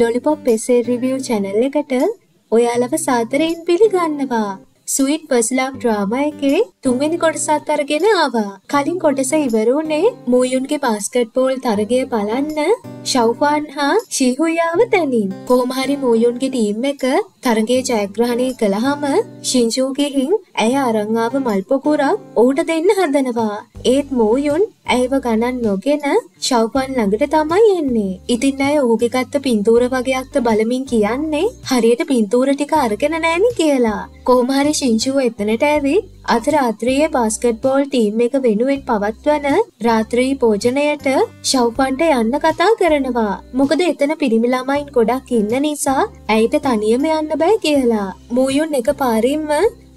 Lollipop එසේ රිවියව් channel එකට ඔයාලව සාදරයෙන් පිළිගන්නවා. ස්වීට් පස්ලාම් ඩ්‍රාමා එකේ තුන්වෙනි කොටසත් අරගෙන ආවා. කලින් කොටස ඉවර වුණේ මූයුන්ගේ බාස්කට් බෝල් තරගය බලන්න ශව්ෆාන් හා ශිහුයාව තැනින්. කොහොම හරි මූයුන්ගේ ටීම් එක තරගේ ජයග්‍රහණය කළාම ශින්ජූ ගිහින් ඇය අරන් ආව මල් පොකුරක් ඌට දෙන්න හදනවා. ඒත් මූයුන් ඇයව ගණන් නොගෙන ශව්පන් ළඟට තමයි එන්නේ. ඉතින් ඇය ඌගේ ගත්ත පින්තූර වගේක්ද බලමින් කියන්නේ හරියට පින්තූර ටික අරගෙන නෑනේ කියලා. කොහොම හරි ශින්ජූ එතනට ඇවිත් අද රාත්‍රියේ බාස්කට් බෝල් ටීම් එක වෙනුවෙන් පවත්වන රාත්‍රී භෝජනයට ශව්පන්ට යන්න කතා කරනවා. මොකද එතන පිරිමි ළමයින් ගොඩක් ඉන්න නිසා ඇයට තනියම යන්න බෑ කියලා. මූයුන් එක පාරින්ම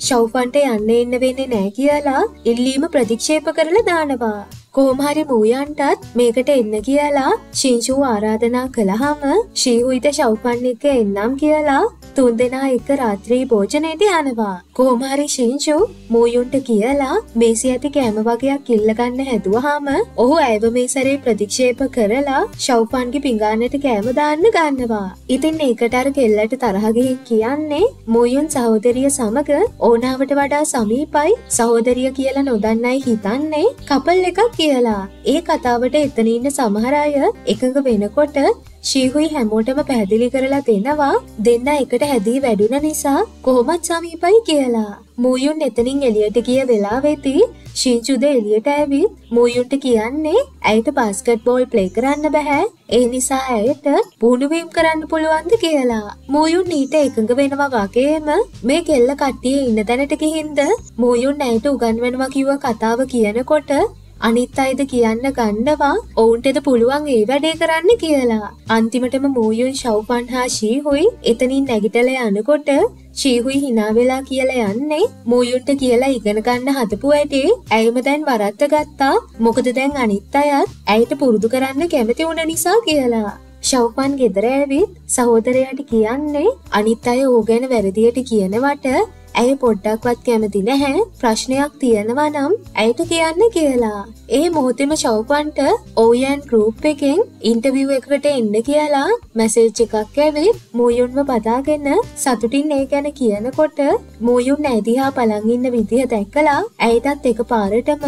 ශව්පන්ට යන්න එන්න වෙන්නේ නෑ කියලා ඉල්ලීම ප්‍රතික්ෂේප කරලා දානවා. කොහොමහරි මූයන්ටත් මේකට එන්න කියලා ශිංෂූ ආරාධනා කළහම ශීහුයිත ශව්පන් එක එන්නම් කියලා තුන් දෙනා එක රාත්‍රී භෝජනයට යනවා. කොහොමහරි ශිංෂූ මූයුන්ට කියලා මේසි ඇති කෑම වගේයක් ඉල්ලගන්න හැදුවහම ඔහු ඇව මේ සරේ ප්‍රතික්ෂේප කරලා ශව්පන්ගේ පිඟානට කෑම දාන්න ගන්නවා. ඉතින් ඒකට අර කෙල්ලට තරහගිහින් කියන්නේ මූයුන් සහෝදරිය සමග ඕනාවට වඩා සමීපයි සහෝදරිය කියලා නොදන්නයි හිතන්නේ කපල් එකක් කියලා. ඒ කතාවට එතන ඉන්න සමහර අය එකඟ වෙනකොට ශීහුයි හැමෝටම පැහැදිලි කරලා දෙනවා දෙන්න එකට හැදී වැඩුණ නිසා කොහොමත් සමීපයි කියලා. මූයුන් එතනින් එලියට ගිය වෙලාවෙති ශිංචුද එලියට ඇවිත් මූයුන්ට කියන්නේ ඇයට බස්කට් බෝල් ප්ලේ කරන්න බැහැ ඒ නිසා ඇයට පුහුණුවීම් කරන්න පුළුවන්ද කියලා. මූයුන් ඊට එකඟ වෙනවා වගේම මේ කෙල්ල කට්ටිය ඉන්න තැනට ගිහින්ද මූයුන් ඇයට උගන්වනවා කිව්ව කතාව කියනකොට අනිත් අයිද කියන්න ගන්නවා ඔවුන්ටද පුළුවන් ඒ වැඩේ කරන්න කියලා. අන්තිමටම මූයුන් ශව්පන් හා ශීහුයි එතනින් නැගිටල යනකොට ශීහුයි හිනාවෙලා කියලා යන්නේ මූයුන්ට කියලා ඉගෙන ගන්න හදපු ඇටේ ඇයම දැන් වරත්ත ගත්තා මොකද දැන් අනිත් අයත් ඇයට පුරුදු කරන්න කැමති වුණ නිසා කියලා. ශව්පන් ගෙදර ඇවිත් සහෝදරයට කියන්නේ අනිත් අය ඕ ගැන වැරදියට කියනවට ඇය පොඩ්ඩක්වත් කැමති නැහැ ප්‍රශ්නයක් තියෙනවා නම් ඇයට කියන්න කියලා. ඒ මොහොතෙම ශව්පන්ට ඕයන් ගෲප් එකෙන් ඉන්ටර්විව් එකකට එන්න කියලා මැසේජ් එකක් ඇවිත් මූයුන්ව බදාගෙන සතුටින් ඒ ගැන කියනකොට මූයුන් ඇදිහා බලන් ඉන්න විදිහ දැක්කලා ඇයටත් එක පාරටම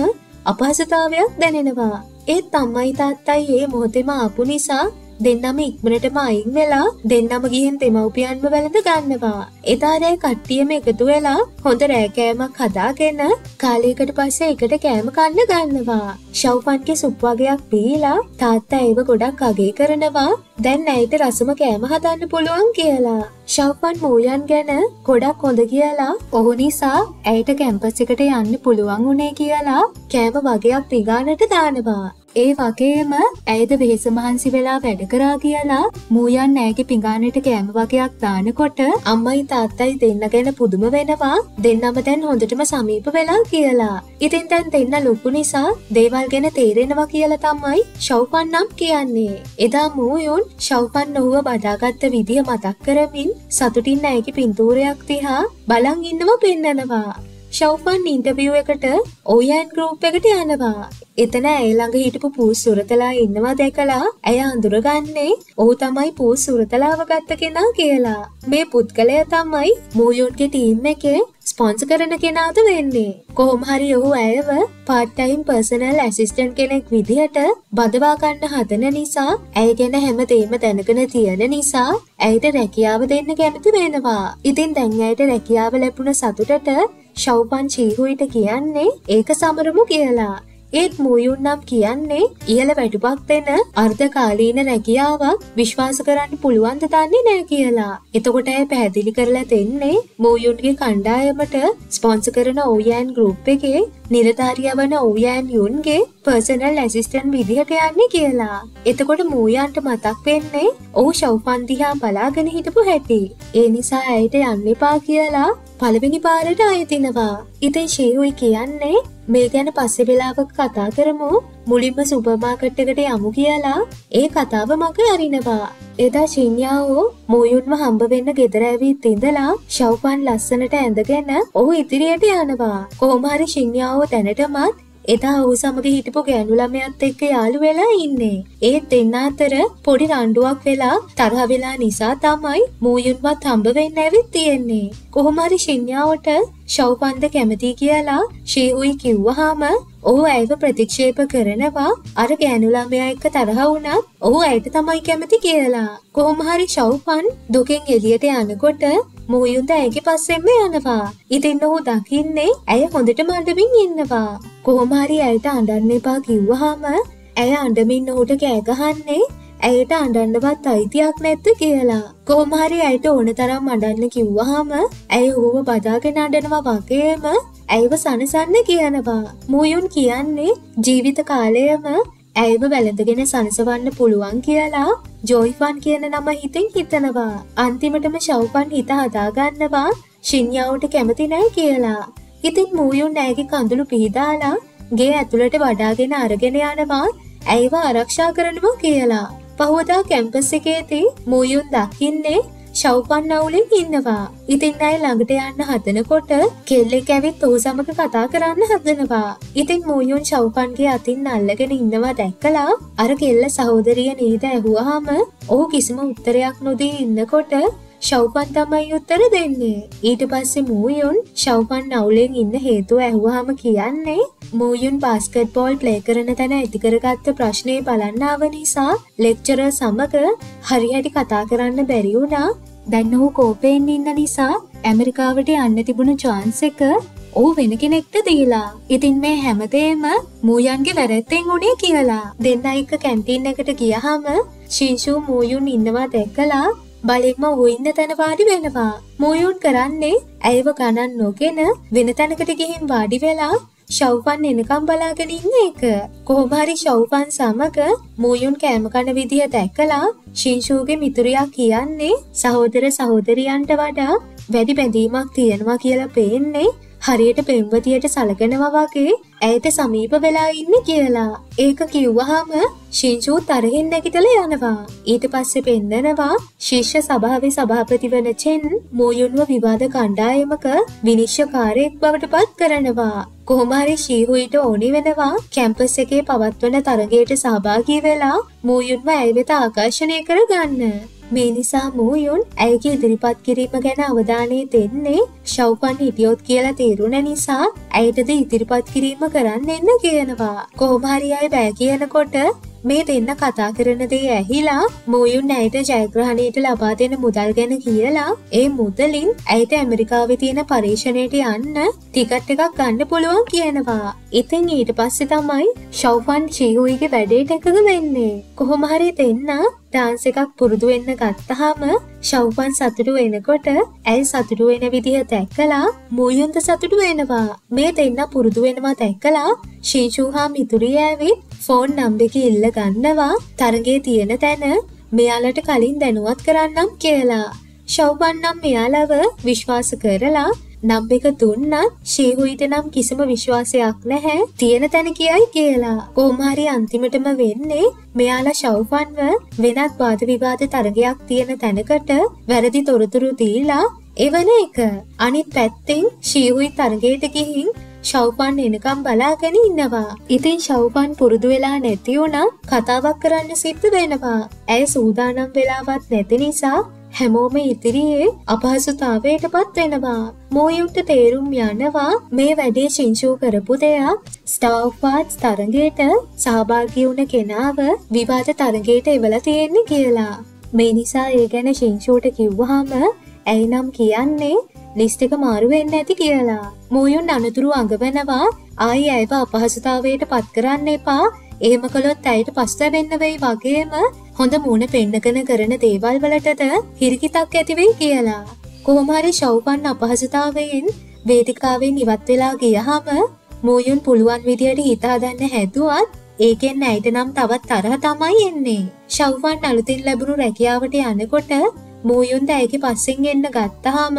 අපහසුතාවයක් දැනෙනවා. ඒත් අම්මයි තාත්තයි ඒ මොහොතෙම ආපු නිසා දෙන්නම ඉක්මනටම අයින් වෙලා දෙන්නම ගිහින් දෙමව්පියන්ව වැළඳ ගන්නවා. එදා රෑ කට්ටියම එකතු වෙලා හොඳ රෑකෑමක් හදාගෙන කාලයකට පස්සේ එකට කෑම කන්න ගන්නවා. ශව්පන්ගේ සුප් වගයක් බීලා තාත්තා ඒව ගොඩක් අගේ කරනවා. දැන් ඇයට රසම කෑම හදන්න පුළුවන් කියලා. ශව්පන් මූයන් ගැන ගොඩක් හොඳ කියලා ඔහු නිසා ඇයට කැම්පස් එකට යන්න පුළුවන් වුණේ කියලා කෑම වගයක් පිගානට දානවා. ඒ වගේම ඇයද වෙහෙස මහන්සි වෙලා වැඩ කරා කියලා මූයන් ඇගේ පිඟානට කෑම වගේක් දානකොට අම්මයි තාත්තයි දෙන්න ගැන පුදුම වෙනවා දෙන්නම දැන් හොඳටම සමීප වෙලා කියලා. ඉතින් දැන් දෙන්න ලොකු නිසා දේවල් ගැන තේරෙනවා කියලා තමයි ශව්පන් නම් කියන්නේ. එදා මූයුන් ශව්පන් ඔහුව බදාගත්ත විදිහ මතක් කරමින් සතුටින් ඇයගේ පින්තූරයක් දිහා බලන් ඉන්නව පෙන්නනවා. ශව්පන් ඉන්ටවිව් එකට ඔයන් ගරූප් එකට යනවා. එතන ඇය ළඟ හිටපු පූ සුරතලා ඉන්නවා දැකලා ඇය අඳුරගන්නේ ඔහු තමයි පූ සුරතලාව ගත්ත කෙනා කියලා. මේ පුද්ගලය තමයි මූයුන්ගේ ටීම් එකේ ස්පොන්ස කරන කෙනාද වෙන්නේ. කොහොම හරි ඔහු ඇයව පාට්ටයිම් පර්සනල් ඇසිස්ටන්් කෙනෙක් විදිහට බදවා ගන්න හදන නිසා ඇය ගැන හැම දේම දැනගෙන තියෙන නිසා ඇයට රැකියාව දෙන්න කැමති වෙනවා. ඉතින් දැන් ඇයට රැකියාව ලැබුණ සතුටට ශව්පන් චීහුයිට කියන්නේ ඒක සමරමු කියලා. ඒත් මූයුන් නම් කියන්නේ ඉහළ වැටුපක් දෙන අර්ධකාලීන රැකියාවක් විශ්වාස කරන්න පුළුවන්ද දන්නේ නෑ කියලා. එතකොට ඇය පැහැදිලි කරලා දෙන්නේ මූයුන්ගේ කණ්ඩායමට ස්පොන්ස කරන ඕයන් ගරුප් එකේ නිලධාරිය වන ඕයන් යුන්ගේ පර්සනල් ඇසිස්ටන් විදිහට යන්නේ කියලා. එතකොට මූයන්ට මතක් වෙන්නේ ඔහු ශව්පන්දිහා බලාගෙන හිටපු හැටි. ඒ නිසා ඇයට යන්න එපා කියලා පළවෙනි පාරට අයතිනවා. ඉතින් ශීහුයි කියන්නේ මේ ගැන පස්සෙ වෙලාවක කතා කරමු මුලින්ම සුපමාකට් එකට යමු කියලා ඒ කතාව මග අරිනවා. එදා ශින්යාවෝ මූයුන්ම හම්බ වෙන්න ගෙදර ඇවිත් ඉඳලා ශව්පන් ලස්සනට ඇඳගෙන ඔහු ඉදිරියට යනවා. කොහොම හරි ශින්යාවෝ දැනටමත් එදා ඔහු සමග හිටපු ගෑනු ළමයාත් එක්ක යාළු වෙලා ඉන්නේ. ඒත් දෙන්න අතර පොඩි රණ්ඩුවක් වෙලා තරහ වෙලා නිසා තමයි මූයුන්වත් හම්බ වෙන්න ඇවිත් තියෙන්නේ. කොහොම හරි ශින්යාවට ෂව්පන්ද කැමති කියලා ශීහුයි කිව්වහම ඔහු ඇයව ප්‍රතික්ෂේප කරනවා අර ගෑනු ළමයා එක්ක තරහ වුණත් ඔහු ඇයට තමයි කැමති කියලා. කොහොම හරි ෂව්පන් දුකෙන් එළියට යනකොට මූයුන්ද ඇයගේ පස්සෙන්ම යනවා. ඉතින් ඔහු දකින්නේ ඇය හොඳට මඩමින් ඉන්නවා. කොහොම හරි ඇයට අඬන්න එපා කිව්වහම ඇය අඬමින් ඔහුට කෑ ගහන්නේ ඇයට අඬන්නවත් අයිතියක් නැත්ද කියලා. කොහොම හරි ඇයට ඕන තරම් අඬන්න කිව්වහම ඇය ඌව බදාගෙන අඬනවා වගේම ඇයව සනසන්න කියනවා. මූයුන් කියන්නේ ජීවිත කාලයම ඇයව වැළඳගෙන සනසවන්න පුළුවන් කියලා ජෝයිෆන් කියන නම හිතෙන් හිතනවා. අන්තිමටම ශව්පන් හිත හදාගන්නවා ශින්යාවට කැමති නෑ කියලා. ඉතින් මූයුන් ඇයගේ කඳුළු පිහිදාලා ගේ ඇතුළට වඩාගෙන අරගෙන යනවා ඇයිව ආරක්ෂා කරනවා කියලා. පහුවදා කැම්පස් එකේදී මූයුන් දකින්නේ ශව්පන් අවුලෙන් ඉන්නවා. ඉතින් අය ළඟට යන්න හදනකොට කෙල්ලෙක් ඇවිත් ඔහු සමග කතා කරන්න හදනවා. ඉතින් මූයුන් ශව්පන්ගේ අතින් අල්ලගෙන ඉන්නවා දැක්කලා අර කෙල්ල සහෝදරිය නේද ඇහුවාම ඔහු කිසිම උත්තරයක් නොදී ඉන්නකොට ශව්පන් තමයි උත්තර දෙන්නේ. ඊට පස්සේ මූයුන් ශව්පන් අවුලෙන් ඉන්න හේතුව ඇහුවාම කියන්නේ මූයුන් බාස්කට් බෝල් ප්ලේ කරන තැන ඇතිකරගත්ත ප්‍රශ්නය බලන්නාව නිසා ලෙක්චර සමග හරිහැටි කතා කරන්න බැරි වුණා දැන් ඔහු කෝපයෙන් ඉන්න නිසා ඇමරිකාවට යන්න තිබුණු චාන්ස එක ඕ වෙන කෙනෙක්ට දීලා. ඉතින් මේ හැමදේම මූයන්ගේ වැරැත්තෙන් උනේ කියලා. දෙන්න එක කැන්ටින් එකට ගියහම ශිංෂූ මූයුන් ඉන්නවා දැක්කලා බලින්ම ඔහු ඉන්න තැන වාඩි වෙනවා. මූයුන් කරන්නේ ඇයව ගණන් නොගෙන වෙන තැනකට ගිහින් වාඩි වෙලා ශව්පන් එනකම් බලාගෙන ඉන්න එක. කොහොම හරි ශව්පන් සමග මූයුන් කෑම කන විදිය දැකලා ශිංෂූගේ මිතුරියක් කියන්නේ සහෝදර සහෝදරියන්ට වඩා වැඩි බැඳීමක් තියෙනවා කියලා පේන්නේ හරියට පෙම්වතියට සලකනවා වගේ ඇයට සමීප වෙලා ඉන්න කියලා. ඒක කිව්වහම ශිංචූ තරහින් නැගිටල යනවා. ඊට පස්සේ පෙන්නනවා ශිෂ්‍ය සභාවේ සභාපති වන චෙන් මෝයුන්ව විවාද කණ්ඩායමක විනිශ්්‍යකාරයෙක් බවට පත් කරනවා. කොහොමහරි ශීහුයිට ඕනි වෙනවා කැම්පස් එකේ පවත්වන තරගයට සහභාගී වෙලා මූයුන්ව ඇයිවෙත ආකර්ශණය කර ගන්න. මේ නිසා මූයුන් ඇයගේ ඉදිරිපත් කිරීම ගැන අවධානය දෙන්නේ ශව්පන් හිටියොත් කියලා තේරුණ නිසා ඇයටද ඉදිරිපත් කිරීම කරන්න එන්න කියනවා. කෝමහරි අය බෑ කියනකොට මේ දෙන්න කතා කරන දේ ඇහිලා මූයුන් ඇයට ජයග්‍රහණයට ලබා දෙන මුදල් ගැන කියලා ඒ මුදලින් ඇයට ඇමරිකාව තියෙන පරීක්ෂණයට යන්න ටිකට් එකක් ගන්න පුළුවන් කියනවා. ඉතින් ඊට පස්සේ තමයි ශව්ෆන් චීහුයිගේ වැඩේට එකක වෙන්නේ. කොහොමහරි දෙන්න ඩාන්ස එකක් පුරුදු වෙන්න ගත්තහම ශව්පන් සතුටු වෙනකොට ඇයි සතුටු වෙන විදිහ දැක්කලා මූයුන්ද සතුටු වෙනවා. මේ දෙන්න පුරුදු වෙනවා දැක්කලා ශීචූහා මිතුරිය ඇවිත් ෆෝන් නම්බෙක ඉල්ල ගන්නවා තරගේ තියෙන තැන මෙයාලට කලින් දැනුවත් කරන්නම් කියලා. ශව්පන්නම් මෙයාලව විශ්වාස කරලා නම්බ එක දුන්නත් ශීහුයිට නම් කිසිම විශ්වාසයක් නැහැ තියෙන තැන කියයි කියලා. කෝමාරි අන්තිමටම වෙන්නේ මෙයාලා ශව්පන්ව වෙනත් වාද විවාද තරගයක් තියෙන තැනකට වැරදි තොරතුරු දීලා එවන එක. අනිත් පැත්තෙන් ශීහුයි තරගයට ගිහින් ශව්පන් එනකම් බලාගෙන ඉන්නවා. ඉතින් ශව්පන් පුරුදු වෙලා නැති වුණා කතාවක් කරන්න සිද්ධ වෙනවා. ඇය සූදානම් වෙලාවත් නැති නිසා හැමෝම ඉදිරියේ අපහසුතාවයට පත් වෙනවා. මෝයුන්ට තේරුම් යනවා මේ වැඩේ ශිංෂූ කරපු දෙයක් ස්ටව්පාට් තරගයට සහභාගී වුණ කෙනාව විවාද තරගයට එවල තියෙන්නේ කියලා. මේ නිසා ඒ ගැන ශිංෂූට කිව්වහම ඇයි නම් කියන්නේ ලිස්ට එක මාරුවෙන්න ඇති කියලා. මූයුන් අනතුරු අඟවනවා ආයි ඇව අපහසුතාවයට පත් කරන්න එපා එහෙම කළොත් ඇයට පස්තැවෙන්න වෙයි වගේම හොඳ මූුණ පෙන්නකන කරන දේවල් වලටද හිරිකිතක් ඇතිවෙයි කියලා. කොහොමහරි ශව්පන් අපහසුතාවයෙන් වේදිකාවෙන් ඉවත් වෙලා ගියහම මූයුන් පුළුවන් විදියට හිතාදන්න හැදුවත් ඒකෙන් ඇයිට නම් තවත් තරහ තමයි එන්නේ. ශව්වන් අලුතින් ලැබුණු රැකියාවට යනකොට මූයුන්ද ඇගේ පස්සෙන් එන්න ගත්තහම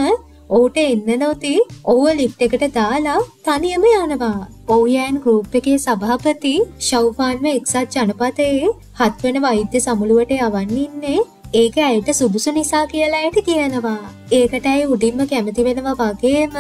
ඔහුට එන්න නොති ඔහුව ලිප් එකට දාලා තනියම යනවා. ඔවයන් ගරුප් එකේ සභාපති ශව්පාන්ව එක්සත් ජනපතයේ හත්වන වෛද්‍ය සමුළුවට යවන්නඉන්නේ ඒක ඇයට සුදුසු නිසා කියලා ඇයට කියනවා. ඒකට ඇයි උඩින්ම කැමති වෙනවා වගේම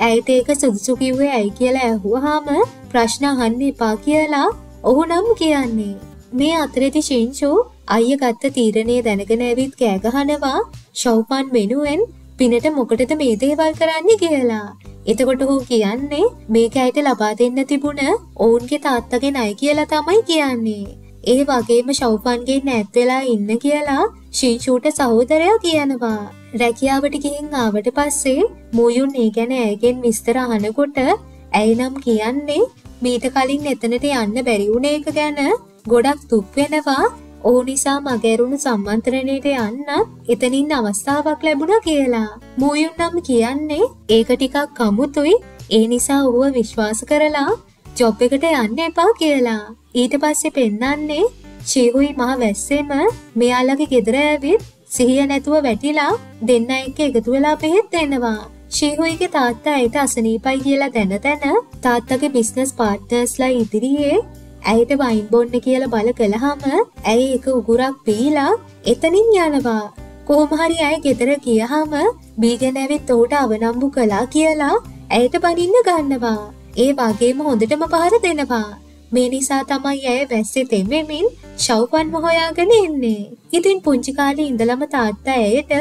ඇයට ඒක සුදුසු කිව්වේ ඇයි කියලා ඇහුවහාම ප්‍රශ්න අහන්න එපා කියලා ඔහු නම් කියන්නේ. මේ අතරෙදි ශිංචු අයිය ගත්ත තීරණය දැනගෙන ඇවිත් කෑගහනවා ශව්පන් වෙනුවෙන් පිනට මොකටද මේ දේවල් කරන්න කියලා. එතකොට හෝ කියන්නේ මේක ඇයට ලබා දෙන්න තිබුණ ඔවුන්ගේ තාත්තගෙන් අය කියලා තමයි කියන්නේ. ඒ වගේම ශව්පන්ගේ නැත් වෙලා ඉන්න කියලා ශීෂූට සහෝදරයා කියනවා. රැකියාවට ගිහින් ආවට පස්සේ මූයුන් ඒ ගැන ඇයගෙන් විස්තර අහනකොට ඇයි නම් කියන්නේ මීට කලින් එතනට යන්න බැරි වුණ එක ගැන ගොඩක් තුක් වෙනවා ඔහු නිසා මගැරුණු සම්මන්ත්‍රණයට යන්න එතනින් අවස්ථාවක් ලැබුණ කියලා. මූයුන් නම් කියන්නේ ඒක ටිකක් කමුතුයි ඒ නිසා ඔහුව විශ්වාස කරලා ජොබ් එකට යන්න එපා කියලා. ඊට පස්සේ පෙන්නන්නේ ශීහුයි මහ වැස්සෙම මෙයාලගේ ගෙදර ඇවිත් සිහිය නැතුව වැටිලා දෙන්න එක්ක එකතු වෙලා පෙහෙත් දෙනවා. ශීහුයිගේ තාත්තා ඇයට අසනීපයි කියලා දැන දැන තාත්තගේ බිස්නස් පාර්ට්නර්ස්ලා ඉදිරියේ ඇයට වයින් බොන්න කියලා බල කළහම ඇයි එක උගුරක් පීලා එතනින් යනවා. කොහොමහරි ඇය ගෙදර ගියහම බීගෙන ඇවිත් ඔහුට අවනම්බු කලා කියලා ඇයට බනින්න ගන්නවා. ඒ වගේම හොඳටම පහර දෙනවා. මේ නිසා තමයි ඇය වැස්සේ තෙමෙමින් ශව්පන්ම හොයාගෙන එන්නේ. ඉතින් පුංචි කාලේ ඉඳලම තාත්තා ඇයට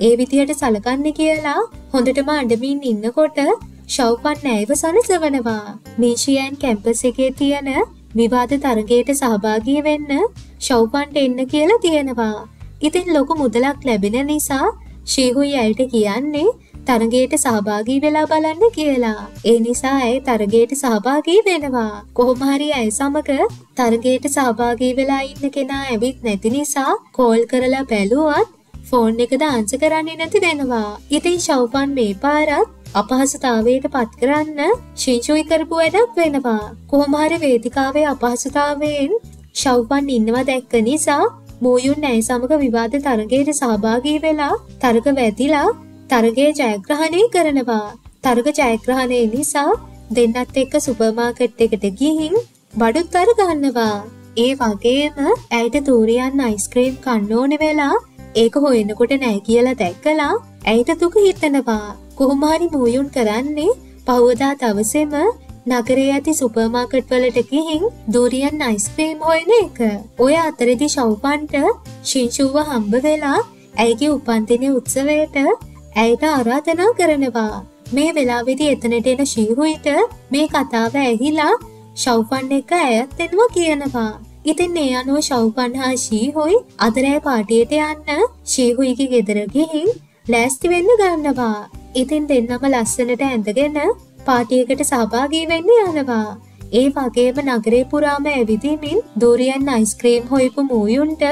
ඒ විදියට සලකන්න කියලා හොඳටම අඩමින් ඉන්නකොට ශව්පන් ඇයව සනසවනවා. මීෂියන් කැම්පස් එකේ තියෙන විවාද තරගයට සහභාගී වෙන්න ශව්පන්ට එන්න කියලා තියෙනවා. ඉතින් ලොකු මුදලක් ලැබෙන නිසා ශීහුයි ඇයට කියන්නේ තරගයට සහභාගී වෙලා බලන්න කියලා. ඒ නිසා ඇය තරගයට සහභාගී වෙනවා. කොහොමහරි ඇය සමග තරගයට සහභාගී වෙලා ඉන්න කෙනා ඇවිත් නැති නිසා කෝල් කරලා බැලුවත් ෆෝන් එකද ආන්ස කරන්නේ නැති දෙනවා. ඉතින් ශව්පන් මේ පාරත් අපහසුතාවයට පත් කරන්න ශිංචුයි කරපු වැඩක් වෙනවා. කොහොමහරි වේදිකාවේ අපහසුතාවයෙන් ශව්පන් ඉන්නවා දැක්ක නිසා මූයුන් ඇය සමග විවාද තරගයට සහභාගී වෙලා තරග වැදිලා තරගේ ජයග්‍රහණය කරනවා. තරග ජයග්‍රහණය නිසා දෙන්නත් එක්ක සුපර්මාකට් එකට ගිහින් බඩුත් අර ගන්නවා. ඒ වගේම ඇයට දූරියන් අයිස්ක්‍රීම් කන්න ඕන වෙලා ඒක හොයනකොට නෑ කියලා දැක්කලා ඇයට දුක හිතනවා. කොහොමහරි මූයුන් කරන්නේ පහුවදා දවසෙම නගරේ ඇති සුපර්මාකට් වලට ගිහින් දූරියන් අයිස්ක්‍රීම් හොයන එක. ඔය අතරදි ශව්පන්ට ශිංෂුව හම්බ වෙලා ඇයිගේ උපන්දින උත්සවයට ඇයට ආරාධනා කරනවා. මේ වෙලාවෙදි එතනට එන ශීහුයිට මේ කතාව ඇහිලා ශව්පන් එක ඇයත් එනවා කියනවා. ඉතින් ඒ අනුව ශව්පන් හා ශීහුයි අදරෑ පාටියට යන්න ශීහුයිගේ ගෙදර ගිහින් ලෑස්ති වෙන්න ගන්නවා. ඉතින් දෙන්නම ලස්සනට ඇඳගෙන පාටියකට සහභාගී වෙන්න යනවා. ඒ වගේම නගරේ පුරාම ඇවිදීමින් දූරියන් අයිස්ක්‍රීම් හොයපු මූයුන්ට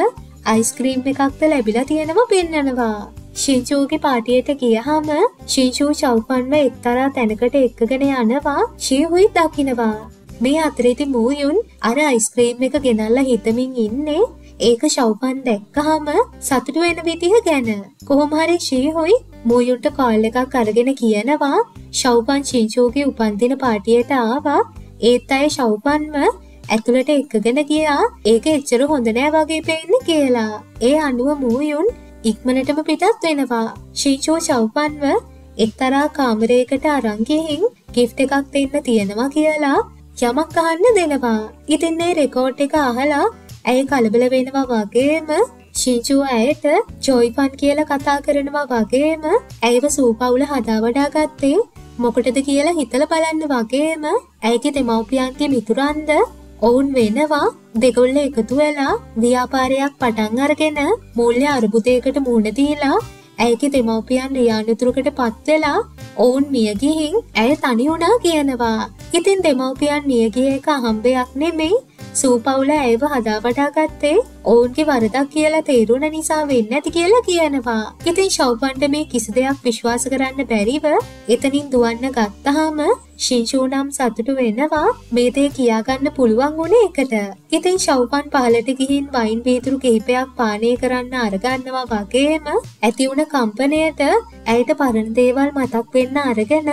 අයිස්ක්‍රීම් එකක්ද ලැබිලා තියෙනවා පෙන්නනවා. ශිංචූගේ පාටියට ගියහම ශිංචූ චව්පන්ව එක්තරා තැනකට එක්කගෙන යනවා ශීහුයි දකිනවා. මේ අතරේති මූයුන් අර අයිස්ක්‍රීම් එක ගෙනල්ලා හිතමින් ඉන්නේ ඒක ශව්පන් දැක්කහම සතුටු වෙන විදිහ ගැන. කොහොමහරි ශීහුයි මූයුන්ට කාල් එකක් අරගෙන කියනවා ශව්පන් ශිංචූගේ උපන්දින පාටියට ආවා ඒත් අය ශව්පන්ම ඇතුළට එක්කගෙන ගියා ඒක එච්චර හොඳ නෑ වගේ පෙන්න කියලා. ඒ අනුව මූයුන් ඉක්මනටම පිටත් වෙනවා. ශීචෝ ශව්පන්ව එක්තරා කාමරයකට අරංගිහින් ගිෆ්ට එකක් දෙන්න තියෙනවා කියලා යමක් අහන්න දෙනවා. ඉතින් ඒ රෙකෝඩ් එක අහලා ඇය කලබල වෙනවා වගේම? ශිංචුව ඇයට ජොයිපන් කියල කතා කරනවා වගේම? ඇයව සූපවුල හදාවඩා ගත්තේ? මොකටද කියලා හිතල බලන්න වගේම? ඇයිගේ දෙමව්පියන්ගේ මිතුරන්ද? ඔවුන් වෙනවා දෙගොල්ල එකතු වෙලා ව්‍යාපාරයක් පටන් අරගෙන මුල්්‍ය අර්බුදයකට මුණදීලා ඇයිගේ දෙමව්පියන් රියානුතුරකට පත්වෙලා ඔවුන් මියගිහින් ඇය තනි වුණා කියනවා. ඉතින් දෙමව්පියන් මියගිය එක අහම්බයක් නෙමෙයි. සූපවුල ඇයව හදාවටා ගත්තේ ඔවුන්ගේ වරදක් කියලා තේරුණ නිසා වෙන්න ඇති කියලා කියනවා. ඉතින් ශව්පන්ට මේ කිසි දෙයක් විශ්වාස කරන්න බැරිව එතනින් දුවන්න ගත්තහම ශිංෂූනම් සතුටු වෙනවා මේ දේ කියාගන්න පුළුවන් වුණ එකට. ඉතින් ශව්පන් පහලට ගිහින් වයින් වීතුරු කිහිපයක් පානය කරන්න අරගන්නවා වගේම ඇතිවුණ කම්පනයට ඇයට පරණ දේවල් මතක් වෙන්න අරගෙන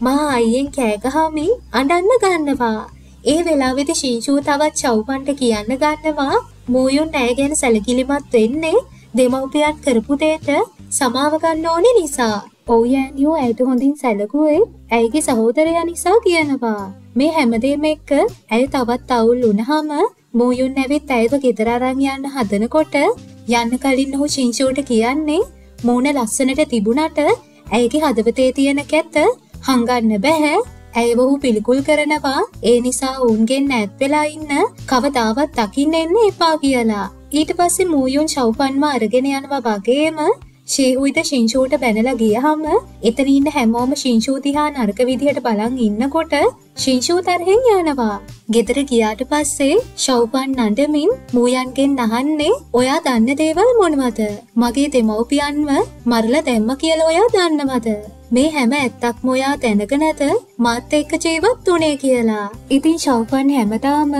මා අයියෙන් කෑගහමින් අඩන්න ගන්නවා. ඒ වෙලාවෙදි ශීෂූ තවත් චව්පන්ට කියන්න ගන්නවා මූයුන් ඇය ගැන සැලකිලිමත් වෙන්නේ දෙමව්පියන් කරපු දේට සමාව ගන්න ඕනේ නිසා. ඔවයන්යෝ ඇයට හොඳින් සැලකුවේ ඇයිගේ සහෝදරයා නිසා කියනවා. මේ හැමදේම එක්ක ඇය තවත් අවුල් වුණහම මූයුන් ඇවිත් ඇයව ගෙදරරං යන්න හදනකොට යන්න කලින් ඔහු ශිංෂූට කියන්නේ මූුණ ලස්සනට තිබුණට ඇයගේ හදවතේ තියෙන කැත්ත හංගන්න බැහැ ඇය ඔහු පිළිකුල් කරනවා ඒ නිසා ඔවුන්ගෙන් ඇත් වෙලා ඉන්න කවදාවත් දකින්න එන්න එපා කියලා. ඊට පස්සේ මූයුන් ශව්පන්ම අරගෙන යනවා වගේම ශේහුයිද ශිංෂූට බැනලා ගියහම එතන ඉන්න හැමෝම ශිංෂූතිහා නරක විදිහට බලන් ඉන්නකොට ශිංෂූ තරහෙන් යනවා. ගෙදර ගියාට පස්සේ ශව්පන් නඩමින් මූයන්ගෙන් අහන්නේ ඔයා දන්න දේවල් මොනවද? මගේ දෙමව්පියන්ව මරලා දැම්ම කියලා ඔයා දන්නවද? මේ හැම ඇත්තක්ම ඔයා දැනග නැත මාත් එක්ක ජීවත් වුණේ කියලා. ඉතින් ශව්පන් හැමදාම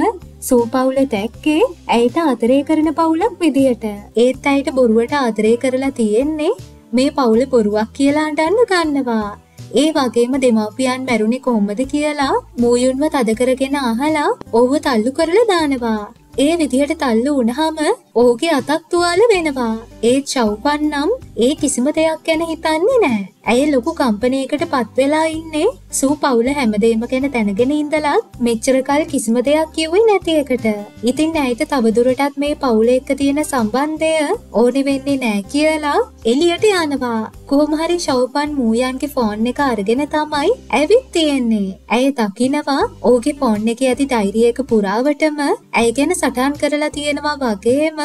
සූපවුල දැක්කේ ඇයට ආදරය කරන පවුලක් විදිහට. ඒත් ඇයට බොරුවට ආදරය කරලා තියෙන්නේ මේ පවුල බොරුවක් කියලා අඩන්න ගන්නවා. ඒ වගේම දෙමව්පියන් මැරුණේ කොහොමද කියලා මූයුන්ව තද කරගෙන අහලා ඔහුව තල්ලු කරලා දානවා. ඒ විදිහට තල්ලු වුණහම ඕගේ අතක් තුවාල වෙනවා. ඒත් චව්පන් නම් ඒ කිසිම දෙයක් ගැන හිතන්නේ නෑ. ඇය ලොකු කම්පනයකට පත්වෙලා ඉන්නේ සූ පවුල හැමදේම ගැන දැනගෙන ඉඳලත් මෙච්චරකල් කිසිම දෙයක් කිව්වේ නැති එකට. ඉතින් ඇයට තවදුරටත් මේ පවුල එක්ක තියෙන සම්බන්ධය ඕනෙ වෙන්නේ නෑ කියලා එලියට යනවා. කොහොම හරි ශව්පන් මූයන්ගේ ෆෝන් එක අරගෙන තමයි ඇවිත් තියෙන්නේ. ඇය දකිනවා ඕගේ ෆෝන් එකේ ඇති ඩයිරි එක පුරාවටම ඇය ගැන සටහන් කරලා තියෙනවා වගේම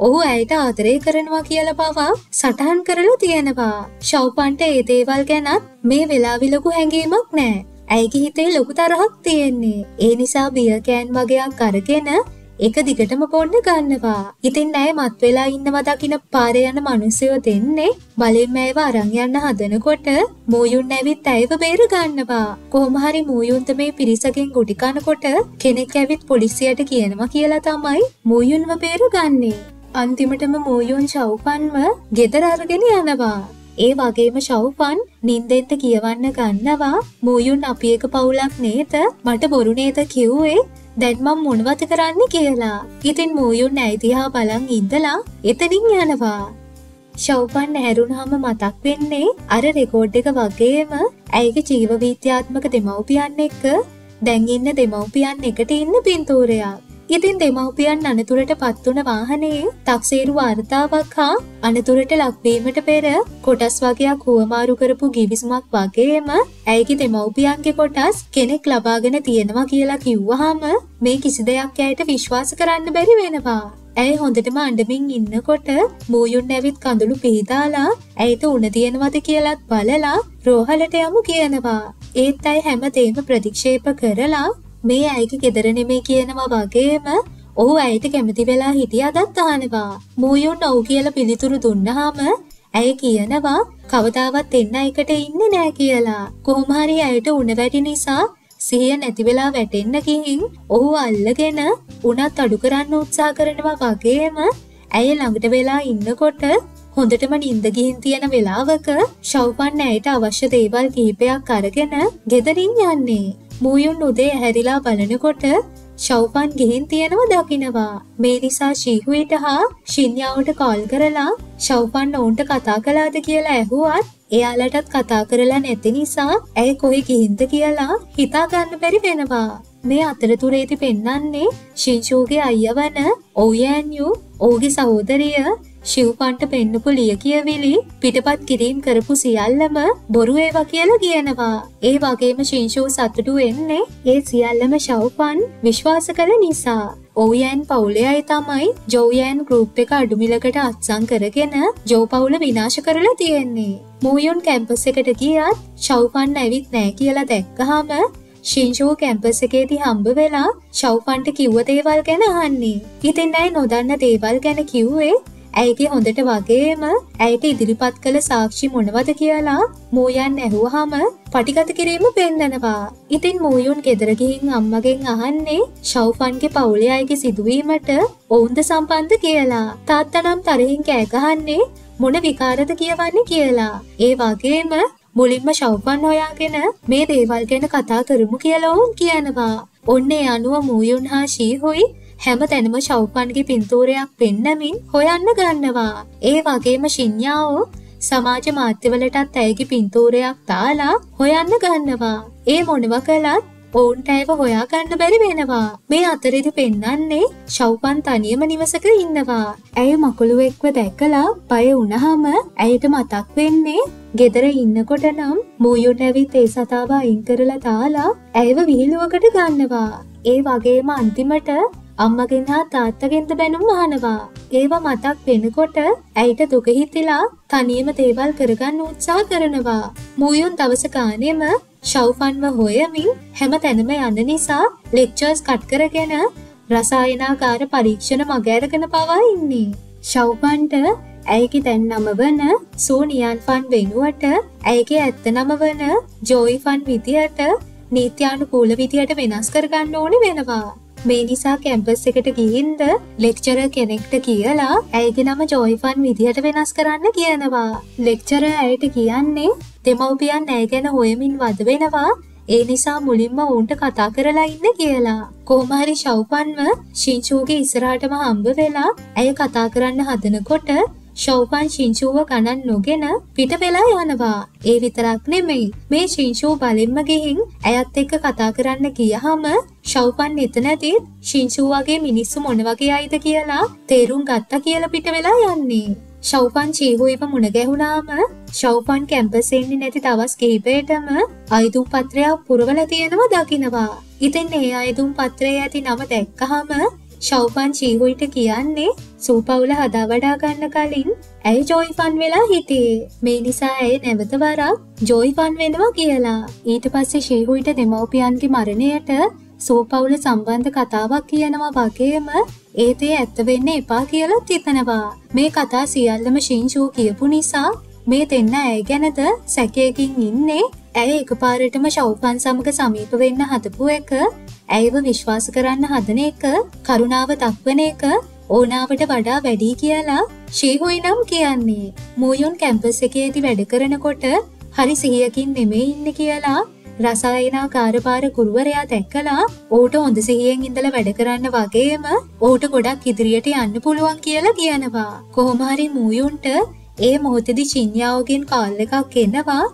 ඔහු ඇයට ආදරය කරනවා කියල පවා සටහන් කරලා තියෙනවා. ශව්පන්ට ඒ දේවල් ගැනත් මේ වෙලාවි ලොකු හැඟීමක් නෑ. ඇයිගේ හිතේ ලොකු තරහක් තියෙන්නේ. ඒ නිසා බියකෑන් වගේයක් අරගෙන එක දිගටම පොන්න ගන්නවා. ඉතින් ඇය මත් වෙලා ඉන්නව දකින පාර යන මනුස්සයෝ දෙන්නේ බලෙන් ඇයව අරන් යන්න හදනකොට මූයුන් ඇවිත් ඇයව බේර ගන්නවා. කොහොම හරි මූයුන්ත මේ පිරිසකින් ගුටි කනකොට කෙනෙක් ඇවිත් පොලිසියට කියනවා කියලා තමයි මූයුන්ව බේරගන්නේ. අන්තිමටම මූයුන් චව්පන්ව ගෙදර අරගෙන යනවා. ඒ වගේම ශව්පන් නින්දෙන්ත කියවන්න ගන්නවා මූයුන් අපි එක පවුලක් නේත මට බොරු නේද කිව්වේ දැන් මම මොනවද කරන්න කියලා. ඉතින් මූයුන් ඇයිතිහා බලන් ඉඳලා එතනින් යනවා. ශව්පන් ඇහැරුණාම මතක් වෙන්නේ අර රෙකෝඩ් එක වගේම ඇයිගේ ජීව විද්‍යාත්මක දෙමව්පියන් එක්ක දැන් ඉන්න දෙමව්පියන් එකට ඉන්න පින්තූරයක්. ඉතින් දෙමව්පියන් අනතුරට පත්වන වාහනයේ තක්සේරු වාර්තාවක් හා අනතුරට ලක්වීමට පෙර කොටස් වගේයක් හුවමාරු කරපු ගිවිසුමක් වගේම ඇයගේ දෙමව්පියන්ගේ කොටස් කෙනෙක් ලබාගෙන තියෙනවා කියලා කිව්වහම මේ කිසි දෙයක් ඇයට විශ්වාස කරන්න බැරි වෙනවා. ඇය හොඳටම අඩමින් ඉන්නකොට මූයුන් ඇවිත් කඳුළු පිහිදාලා ඇයට උන තියෙනවද කියලත් බලලා රෝහලට යමු කියනවා. ඒත් අයි හැම දේම ප්‍රතික්ෂේප කරලා මේ ඇයික ගෙදර නෙමේ කියනවා වගේම ඔහු ඇයට කැමති වෙලා හිටිය අදත් අහනවා. මූයුන් ඔව් කියල පිළිතුරු දුන්නහාම ඇය කියනවා කවදාවත් එන්න එකට ඉන්න නෑ කියලා. කොහොමහරි ඇයට උන වැඩි නිසා සිහිය නැති වෙලා වැටෙන්න ගිහින් ඔහු අල්ලගෙන උනත් අඩු කරන්න උත්සා කරනවා වගේම ඇය ළඟට වෙලා ඉන්නකොට හොඳටම නින්ද ගිහින් තියෙන වෙලාවක ශව්පන් ඇයට අවශ්‍ය දේවල් කිහිපයක් අරගෙන ගෙදරින් යන්නේ. මූයුන් උදේ හැරිලා බලනකොට ශව්පන් ගිහින් තියෙනව දකිනවා. මේ නිසා ශීහුවට හා ශින්යාවට කෝල් කරලා ශව්පන් ඔවුන්ට කතා කලාද කියලා ඇහුවත් එයාලටත් කතා කරලා නැති නිසා ඇය කොහෙ ගිහින්ද කියලා හිතා ගන්න බැරි වෙනවා. මේ අතරතුරේති පෙන්නන්නේ ශිංෂූගේ අයිය වන ඔවයන්යු ඕගේ සහෝදරිය ශිව්පන්ට පෙන්නපු ලිය කියවිලි පිටපත් කිරීම් කරපු සියල්ලම බොරු ඒවා කියලා කියනවා. ඒ වගේම ශිංෂූ සතුටු වෙන්නේ ඒ සියල්ලම ශව්පන් විශ්වාස කළ නිසා. ඔවයන් පවුලයයි තමයි ජෝයන් ගරුප් එක අඩුමිලකට අත්සං කරගෙන ජෝ පවුල විනාශ කරලා තියෙන්නේ. මූයුන් කැම්පස් එකට ගියත් ශව්පන් ඇවිත් නෑ කියලා දැක්කහම ශිංෂූ කැම්පස් එකේදී හම්බ වෙලා ශව්පන්ට කිව්ව දේවල් ගැන අහන්නේ. ඉතින් ඇයි නොදන්න දේවල් ගැන කිව්වේ ඇයගේ හොඳට වගේම ඇයට ඉදිරිපත් කළ සාක්ෂි මොනවද කියලා මූයන් ඇහුවහම පටිගත කිරීම පෙන්නනවා. ඉතින් මූයුන් ගෙදරගිහින් අම්මගෙන් අහන්නේ ශව්ෆන්ගේ පවුලේ අයගේ සිදුවීමට ඔවුන්ද සම්බන්ධ කියලා. තාත්තනම් තරහින් කෑගහන්නේ මොන විකාරද කියවන්නේ කියලා. ඒ වගේම මුලින්ම ශව්පන් හොයාගෙන මේ දේවල් ගැන කතා කරමු කියලා ඔවුන් කියනවා. ඔන්නේ අනුව මූයුන් හා ශීහුයි හැම තැනම ශව්පන්ගේ පින්තූරයක් පෙන්නමින් හොයන්න ගන්නවා. ඒ වගේම ශින්යාව සමාජ මාධ්‍යවලටත් ඇයගේ පින්තූරයක් දාලා හොයන්න ගන්නවා. ඒ මොනව කළත් ඔවුන්ට ඇව හොයාගන්න බැරි වෙනවා. මේ අතරෙදි පෙන්නන්නේ ශව්පන් තනියම නිවසක ඉන්නවා. ඇය මකුළුවෙක්ව දැකලා බය වුණහම ඇයට මතක් වෙන්නේ ගෙදර ඉන්නකොට නම් මූයුට ඇවිත් ඒ සතාව අයින් කරලා දාලා ඇයව විහිළුවකට ගන්නවා. ඒ වගේම අන්තිමට අම්මගෙන් හා තාත්තගෙන්ද බැනුම් අහනවා. ඒවා මතක් වෙනකොට ඇයට දුක හිතිලා තනියම දේවල් කරගන්න උත්සාහ කරනවා. මූයුන් දවස ගානෙම ශව්ෆන්ව හොයමින් හැම තැනම යන්න නිසා ලෙක්චර්ස් කට් කරගෙන රසායනාකාර පරීක්ෂණ මගෑරගෙන පවා ඉන්නේ. ශව්පන්ට ඇයකි දැන් නම වන සූනියන් ෆන් වෙනුවට ඇයගේ ඇත්ත නම වන ජෝයි ෆන් විදිහට නීත්‍යානුකූල විදිහට වෙනස් කරගන්න ඕනි වෙනවා. මේ නිසා කැම්පස් එකට ගිහින්ද ලෙක්චර කෙනෙක්ට කියලා ඇයගේ නම ජෝයිෆන් විදිහට වෙනස් කරන්න කියනවා. ලෙක්චර ඇයට කියන්නේ දෙමව්පියන් ඇය ගැන හොයමින් වද වෙනවා ඒ නිසා මුලින්ම ඔවුන්ට කතා කරලා ඉන්න කියලා. කොහොමහරි ශව්පන්ව ශිංචූගේ ඉස්සරහටම හම්බ වෙලා ඇය කතා කරන්න හදනකොට ශව්පන් ශිංචූව ගණන් නොගෙන පිට වෙලා යනවා. ඒ විතරක් නෙමෙයි. මේ ශිංචූ බලින්ම ගිහින් ඇයත් එක්ක කතා කරන්න ගියහම ශව්පන් එතනදී ශිංචූ වගේ මිනිස්සු මොන වගේ අයිද කියලා තේරුම් ගත්තා කියලා පිට වෙලා යන්නේ. ශව්පන් චීහුයිව මුණ ගැහුණාම ශව්පන් කැම්පස් එන්නේ නැති දවස් කිහිපයටම අයිදුම් පත්‍රයක් පුරවල තියෙනවා දකිනවා. ඉතින් ඒ අයිදුම් පත්‍රයේ ඇති නම දැක්කහම ශව්පන් චීහුයිට කියන්නේ සූපවුල හදා වඩා ගන්න කලින් ඇයි ජෝයිෆන් වෙලා හිටියේ. මේ නිසා ඇය නැවත වරක් ජෝයිෆන් වෙනවා කියලා. ඊට පස්සේ ශීහුයිට දෙමව්පියන්ගේ මරණයට සූපවුල සම්බන්ධ කතාවක් කියනවා වගේම ඒතේ ඇත්ත වෙන්න එපා කියලා තිතනවා. මේ කතා සියල්ලම ශිංචූ කියපු නිසා මේ දෙන්න ඇය ගැනද සැකයකින් ඉන්නේ ඇය එකපාරටම ශව්පන් සමග සමීප වෙන්න හදපු එක ඇයව විශ්වාස කරන්න හදන එක කරුණාව දක්වන එක ඕනාවට වඩා වැඩි කියලා ශීහුයි නම් කියන්නේ. මූයුන් කැම්පස් එකේදී වැඩ කරනකොට හරි සිහියකින් නෙමේ ඉන්න කියලා රසායනා කාරපාර කුරුවරයා දැක්කලා ඕට හොඳ සිහියෙන් ඉඳල වැඩ කරන්න වගේම ඕට ගොඩක් ඉදිරියට යන්න පුළුවන් කියලා කියනවා. කොහොමහරි මූයුන්ට ඒ මොහොතදි චින්යාවගෙන් කාල් එකක් එනවා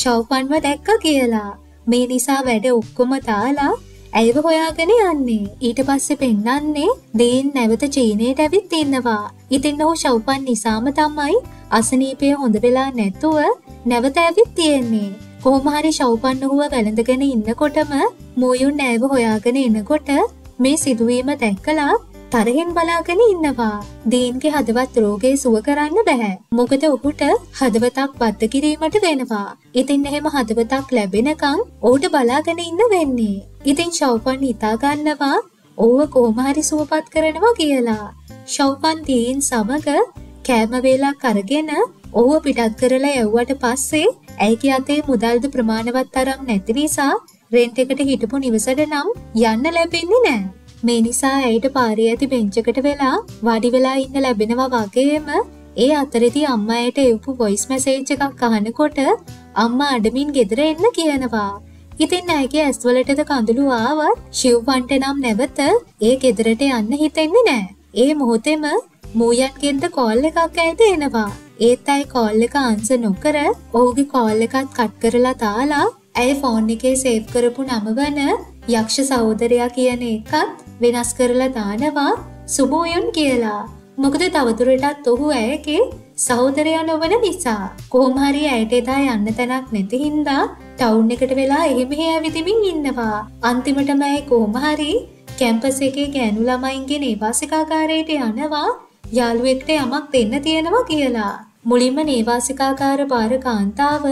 ශව්පන්ව දැක්ක කියලා. මේ නිසා වැඩ ඔක්කොම තාලා ඇයව හොයාගෙන යන්නේ. ඊට පස්සේ පෙන්නන්නේ දේන් නැවත චීනයට ඇවිත් ඉන්නවා. ඉතින් ඔහු ශව්පන් නිසාම තමයි අසනීපය හොඳ වෙලා නැතුව නැවත ඇවිත් තියෙන්නේ. කොහොමහරි ශව්පන්නහුව වැළඳගෙන ඉන්නකොටම මූයුන් නෑව හොයාගෙන එනකොට මේ සිදුවීම දැක්කලා තරහෙන් බලාගෙන ඉන්නවා. දීන්ගේ හදවත් රෝගේ සුව කරන්න බැහැ. මොකද ඔහුට හදවතක් බද්ධ කිරීමට වෙනවා. ඉතින් එහෙම හදවතක් ලැබෙනකං ඔහුට බලාගෙන ඉන්න වෙන්නේ. ඉතින් ශව්පන් හිතාගන්නවා ඕව කොහොමහරි සුවපත් කරනවා කියලා. ශව්පන් දීන් සමග කෑමවේලා කරගෙන ඔහුව පිටත් කරලා යව්වට පස්සේ ඇයිගේ අතේ මුදල්ද ප්‍රමාණවත් තරම් නැති නිසා රෙන්ට් එකට හිටපු නිවසට නම් යන්න ලැබෙන්නේ නෑ. මේ නිසා ඇයට පාරේ ඇති බෙන්චකට වෙලා වඩි වෙලා ඉන්න ලැබෙනවා වගේම ඒ අතරෙදි අම්මයට එවපු වොයිස් මැසේජ් එකක් අහනකොට අම්මා අඩමින් ගෙදර එන්න කියනවා. ඉතින් ඇගේ ඇස්වලටද කඳුළු ආවත් ශිව්වන්ට නම් නැවත ඒ ගෙදරට යන්න හිතෙන්නේ නෑ. ඒ මොහොතෙම මූයන්ගෙන්ද කෝල් එකක් ඇයට එනවා. ඒත් අයි කෝල් එක අන්ස නොකර ඔහුගේ කෝල් එකත් කට් කරලා තාලා ඇය ෆෝන් එකේ සේව් කරපු නම වන යක්ෂ සහෝදරයා කියන එකත් වෙනස් කරලා දානවා සුබෝයුන් කියලා. මොකද තවදුරටත් ඔහු ඇයගේ සහෝදරයා නොවන නිසා. කොහොමහරි ඇයට එදා යන්න තැනක් නැති හින්දා ටවුන් එකට වෙලා එහෙම ඇවිදිමින් ඉන්නවා. අන්තිමටම ඇය කොහොමහරි කැම්පස් එකේ ගෑනු ළමයින්ගේ නේවාසිකාකාරයට යනවා යාළුවෙක්ට යමක් දෙන්න තියෙනවා කියලා. මුලින්ම නේවාසිකාකාර භාර කාන්තාව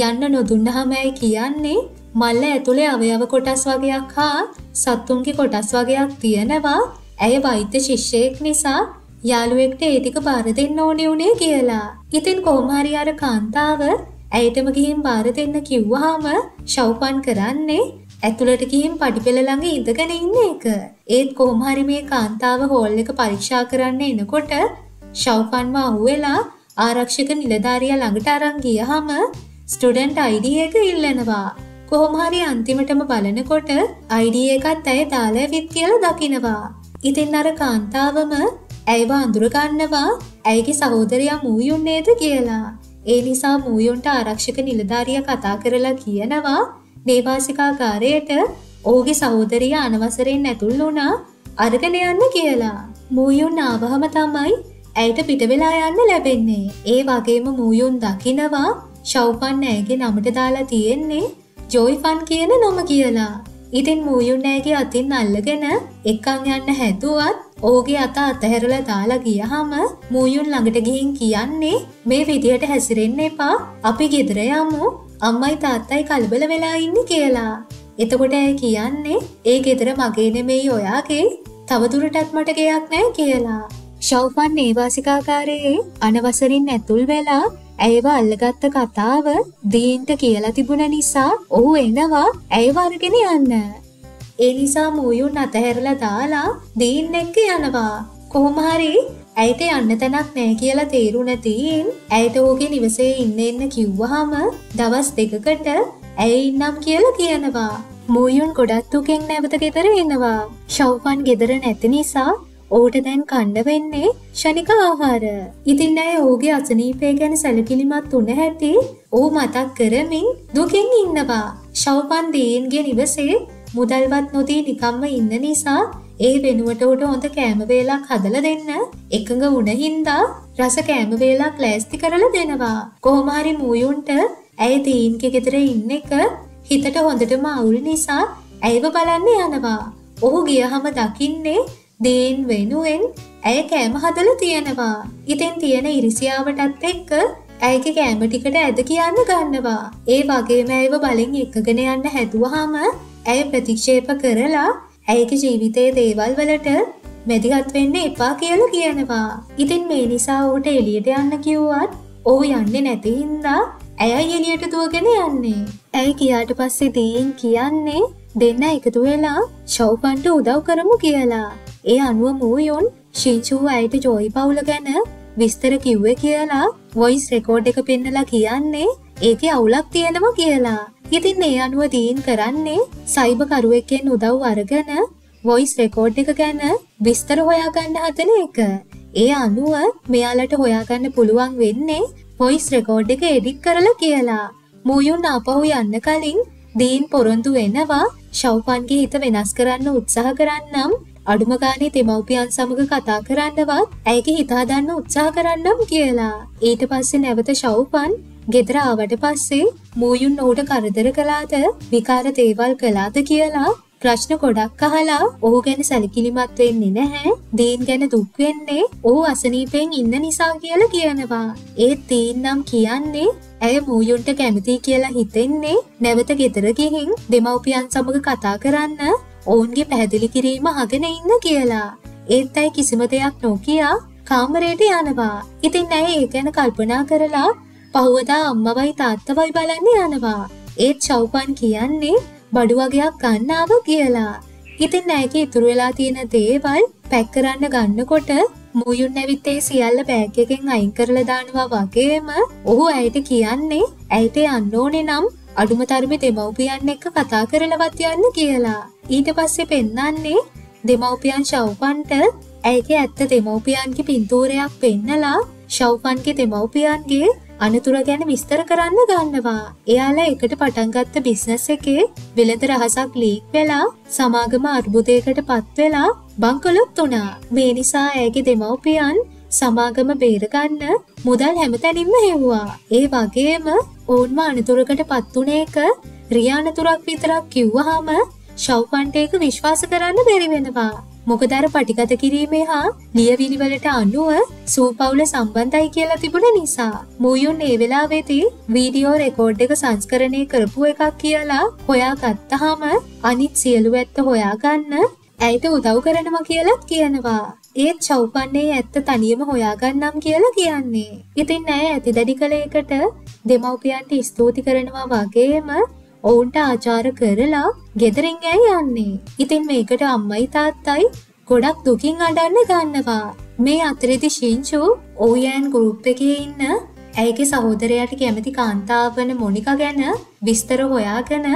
යන්න නොදුන්නහම ඇයි කියන්නේ මල්ල ඇතුළේ අවයව කොටස් වගේයක් හා සත්තුන්ගේ කොටස් වගේයක් තියෙනවා ඇය වෛද්‍ය ශිෂ්‍යයෙක් නිසා යාළුවෙක්ට ඒටික බාර දෙන්න ඕනේ උනේ කියලා. ඉතින් කොහොමහරි අර කාන්තාව ඇයටම ගිහින් බාර දෙන්න කිව්වහම ශව්පන් කරන්නේ ඇතුළට ගිහින් පඩිපෙළ ළඟ ඉඳගෙන ඉන්න එක. ඒත් කොහොමහරි මේ කාන්තාව හෝල් එක පරීක්ෂා කරන්න එනකොට ශව්පන්ව අහුවෙලා ආරක්ෂක නිලධාරියා ළඟට අරන් ගියහම ස්ටුඩන්ට් ID එක ඉල්ලනවා. කොහොම හරි අන්තිමටම බලනකොට ID එකත් ඇය දාලා ඇවිත් කියලා දකිනවා. ඉතින් අර කාන්තාවම ඇයව අඳුර ගන්නවා ඇයගේ සහෝදරයා මූයුන් නේද කියලා. ඒ නිසා මූයුන්ට ආරක්ෂක නිලධාරිය කතා කරලා කියනවා නේවාසිකාගාරයට ඕගේ සහෝදරිය අනවසරෙන් ඇතුල් වුණා අරගෙන යන්න කියලා. මූයුන් ආවහම තමයි ඇයට පිටවෙලා යන්න ලැබෙන්නේ. ඒ වගේම මූයුන් දකිනවා ශව්පන් ඇගේ නමට දාලා තියෙන්නේ ජොයිෆන් කියන නම කියලා. ඉතින් මූයුන් ඇගේ අතින් අල්ලගෙන එක්කං යන්න හැදුවත් ඕගේ අත අතහැරලා දාලා ගියහම මූයුන් ළඟට ගිහින් කියන්නේ මේ විදියට හැසිරෙන්න එපා අපි ගෙදර යමු අම්මයි තාත්තයි කලබල වෙලා ඉන්නේ කියලා. එතකොට ඇය කියන්නේ ඒ ගෙදර මගේ නෙමෙයි ඔයාගේ තවදුරටත් මට ගෙයක් නෑ කියලා. ශව්පන් නේවාසිකාකාරයේ අනවසරින් ඇතුල් වෙලා ඇයව අල්ලගත්ත කතාව දීන්ට කියලා තිබුණ නිසා ඔහු එනවා ඇයව අරගෙන යන්න. ඒ නිසා මූයුන් අතහැරලා දාලා දීන් එක්ක යනවා. කොහොම හරි ඇයට යන්න තැනක් නෑ කියලා තේරුණ තීන් ඇයට ඕගේ නිවසේ ඉන්න එන්න කිව්වහම දවස් දෙකකට ඇය ඉන්නම් කියලා කියනවා. මූයුන් ගොඩත් දුකෙන් නැවත ගෙදර එනවා. ශව්පන් ගෙදර නැති නිසා ඕට දැන් කණ්ඩ වෙන්නේ ෂනික ආහාර. ඉතින් ඇය ඕගේ අසනීපය ගැන සැලකිලිමත් වුණ හැටි ඕ මතක් කරමින් දුකෙන් ඉන්නවා. ශව්පන් දීන්ගේ නිවසේ මුදල්වත් නොදී නිකම්ම ඉන්න නිසා ඒ වෙනුවට උට හොඳ කෑමවේලක් හදල දෙන්න එකඟ වුණ හින්දා රස කෑමවේලක් ලෑස්ති කරල දෙනවා. කොහොමහරි මූයුන්ට ඇය තීන්ක ගෙදර ඉන්න එක හිතට හොඳටම අවුල් නිසා ඇයිව බලන්න යනවා. ඔහු ගියහම දකින්නේ දේන් වෙනුවෙන් ඇය කෑම හදල තියෙනවා. ඉතින් තියෙන ඉරිසියාවටත් එක්ක ඇයගේ කෑම ටිකට ඇද කියන්න ගන්නවා. ඒ වගේම ඇයව බලෙන් එකගෙන යන්න හැදුවහම ඇය ප්‍රතික්ෂේප කරලා ඇයගේ ජීවිතයේ දේවල් වලට මැදිහත් වෙන්න එපා කියලා කියනවා. ඉතින් මේ නිසා ඌට එළියට යන්න කිව්වත් ඔහු යන්නේ නැති හින්දා ඇයයි එළියට දුවගෙන යන්නේ. ඇයි කියාට පස්සේ දීන් කියන්නේ දෙන්න එකතු වෙලා ෂව්පන්ට උදව් කරමු කියලා. ඒ අනුව මූයුන් ශිංචූ අයට ජෝයි පවුල ගැන විස්තර කිව්වේ කියලා වොයිස් රෙකෝඩ් එක පෙන්නලා කියන්නේ ඒක අවුලක් තියෙනවා කියලා. ඉතින් ඒ අනුව දීන් කරන්නේ සයිබකරුවෙක්ෙන් උදව් අරගෙන වොයිස් රෙකෝඩ් එක ගැන විස්තර හොයාගන්න හදන එක. ඒ අනුව මෙයාලට හොයාගන්න පුළුවන් වෙන්නේ වොයිස් රෙකෝඩ් එක එඩික් කරලා කියලා. මූයුන් ආපහු යන්න කලින් දීන් පොරොන්දු වෙනවා ශව්පන්ගේ හිත වෙනස් කරන්න උත්සාහ කරන්නම් අඩුම ගානේ දෙමව්පියන් සමග කතා කරන්නවත් ඇයගේ හිතාදන්න උත්සාහ කරන්නම් කියලා. ඊට පස්සේ නැවත ශව්පන් ගෙදර ආවට පස්සේ මූයුන් ඔහුට කරදර කළාද විකාර දේවල් කළාද කියලා ප්‍රශ්න ගොඩක් අහලා ඔහු ගැන සැලකිලිමත් වෙන්නේ නැහැ. දීන් ගැන දුක් වෙන්නේ ඔහු අසනීපෙන් ඉන්න නිසා කියලා කියනවා. ඒත් දීන් නම් කියන්නේ ඇය මූයුන්ට කැමති කියලා හිතෙන්නේ නැවත ගෙදර ගිහින් දෙමව්පියන් සමග කතා කරන්න ඔවුන්ගේ පැහැදිලි කිරීම අහගෙන ඉන්න කියලා. ඒත් ඇයි කිසිම දෙයක් නොකියා කාමරයට යනවා. ඉතින් ඇය ඒ ගැන කල්පනා කරලා පහුවදා අම්මවයි තාත්තවයි බලන්න යනවා. ඒත් චව්පන් කියන්නේ බඩු වගයක් ගන්නාව කියලා. ඉතින් ඇයගේ ඉතුරු වෙලා තියෙන දේවල් පැක් කරන්න ගන්නකොට මූයුන් ඇවිත් ඒ සියල්ල බෑග් එකෙන් අයින් කරලා දානවා වගේම ඔහු ඇයට කියන්නේ ඇයට යන්න ඕනේ නම් අඩුම තරමේ දෙමව්පියන් එක්ක කතා කරලවත් යන්න කියලා. ඊට පස්සේ පෙන්නන්නේ දෙමව්පියන් ශව්පන්ට ඇයගේ ඇත්ත දෙමව්පියන්ගේ පින්තූරයක් පෙන්නලා ශව්පන්ගේ දෙමව්පියන්ගේ අනතුර ගැන විස්තර කරන්න ගන්නවා. එයාලා එකට පටන්ගත්ත බිස්නස් එකේ වෙළඳ රහසක් ලීක් වෙලා සමාගම අර්බුදයකට පත් වෙලා බංකොලොත් වුණා. මේ නිසා ඇගේ දෙමව්පියන් සමාගම බේරගන්න මුදල් හැමතැනින්ම හෙව්වා. ඒ වගේම ඔවුන්ම අනතුරකට පත් වුණ එක රියානතුරක් විතරක් කිව්වහම ශව්පන්ට ඒක විශ්වාස කරන්න බැරි වෙනවා. මොකදර පටිගත කිරීමේ හා ලියවිලිවලට අනුව සූපවුල සම්බන්ධයි කියලා තිබුණ නිසා. මූයුන් ඒ වෙලාවෙදී වීඩියෝ රෙකෝඩ් එක සංස්කරණය කරපු එකක් කියලා හොයා ගත්තහම අනිත් සියලු ඇත්ත හොයාගන්න ඇයට උදව් කරනවා කියලත් කියනවා. ඒත් චව්පන්නේ ඇත්ත තනියම හොයාගන්නම් කියලා කියන්නේ. ඉතින් ඇය ඇති දැඩි කළ එකට දෙමව්පියන්ට ස්තුති කරනවා වගේම ඔවුන්ට ආචාර කරලා ගෙදරින් ඇයි යන්නේ. ඉතින් මේකට අම්මයි තාත්තයි ගොඩක් දුකින් අඩන්න ගන්නවා. මේ අතරෙදි ශිංචු ඕයෑන් ගරුප් එකේ ඉන්න ඇයගේ සහෝදරයට කැමති කාන්තාවන මොනික ගැන විස්තර හොයාගෙන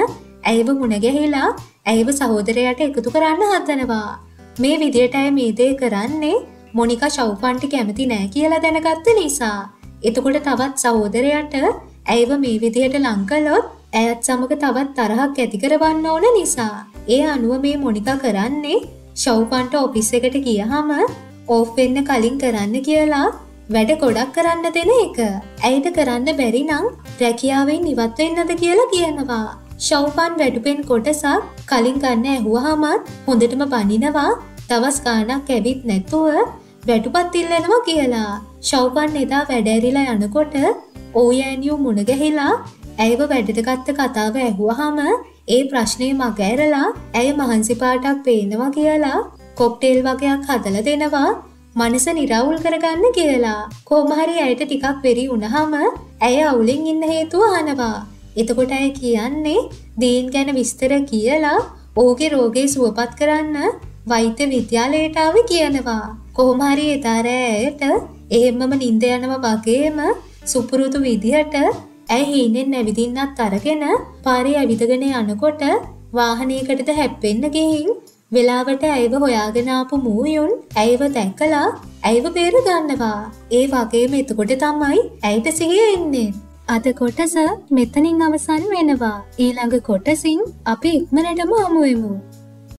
ඇයව මුණගැහිලා ඇයව සහෝදරයට එකතු කරන්න හදනවා. මේ විදියට ඇය මේ දේ කරන්නේ මොනික ශව්පන්ට කැමති නෑ කියලා දැනගත්ත නිසා. එතකොට තවත් සහෝදරයට ඇයව මේ විදිහට ලංකලොත් ඇයත් සමග තවත් තරහක් ඇති කරවන්න ඕන නිසා. ඒ අනුව මේ මොනිකා කරන්නේ ෂව්පන්ට ඔෆිස් එකට ගියහම ඕෆ් වෙන්න කලින් කරන්න කියලා වැඩ ගොඩක් කරන්න දෙන එක. ඇයිට කරන්න බැරි නම් රැකියාවෙන් ඉවත් වෙන්නද කියලා කියනවා. ෂව්පන් වැඩුපෙන් කොටසක් කලින් ගන්න ඇහුවහමත් හොඳටම බනිනවා දවස් ගානක් ඇවිත් නැතුව වැටුපත් ඉල්ලනවා කියලා. ෂව්පන් එදා වැඩැරිලා යනකොට ඕයෑනියු මුණගැහිලා ඇයව වැඩට ගත්ත කතාව ඇහුවහම ඒ ප්‍රශ්නය මගඇරලා ඇය මහන්සිපාටක් පේනවා කියලා කොක්ටේල් වගේයක් හදල දෙනවා මනස නිරවුල් කරගන්න කියලා. කෝමහරි ඇයට ටිකක් වෙරි වුණහම ඇය අවුලෙන් ඉන්න හේතුව අහනවා. එතකොට ඇය කියන්නේ දීන් ගැන විස්තර කියලා ඕගේ රෝගේ සුවපත් කරන්න වෛත්‍ය විද්‍යාලයටාව කියනවා. කොහොමහරි එතාරෑයට එහෙම්මම නින්ද යනව වගේම සුපුරුදු විදිහට ඇය හීනෙන් නැවිදින්නත් අරගෙන පාරේ ඇවිදගෙන යනකොට වාහනයකටද හැප්පෙන්න ගිහින් වෙලාවට ඇයව හොයාගෙනාපු මූයුන් ඇයව දැක්කලා ඇයව බේර ගන්නවා. ඒ වගේම එතකොට තමයි ඇයට සිහිය එන්නේ. අද කොටස මෙතනින් අවසන් වෙනවා. ඊළඟ කොටසින් අපි ඉක්මනටම අමුවෙමු.